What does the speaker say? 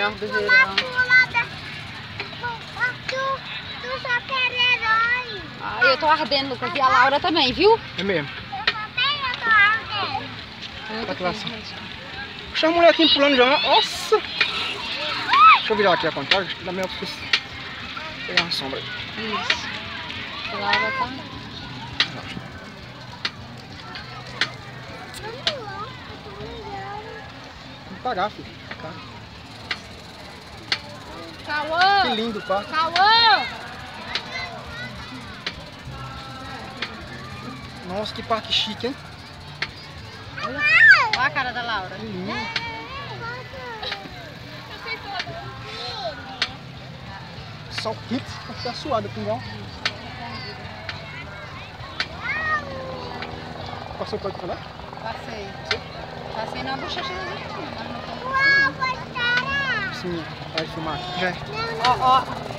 melhor do verão. Herói. Ai, eu tô ardendo, Lucas. E a Laura também, viu? É mesmo. Eu também eu tô ardendo. Tá classe. Puxa a mulher aqui pulando já. Nossa! Deixa eu virar aqui a contrário. Acho que dá melhor pra vocês pegar uma sombra aí. Isso. A Laura tá... Tem que pagar, filho. Tá. Que Cauã! lindo o parque. Cauã! Nossa, que parque chique, hein? Olha a cara da Laura. Que lindo. Só quente, ficar suado o pingão. Passou o código lá? Passei. Passei na bochecha da gente. Uau, pode parar. Sim, vai filmar aqui. Já é. Ó, ó.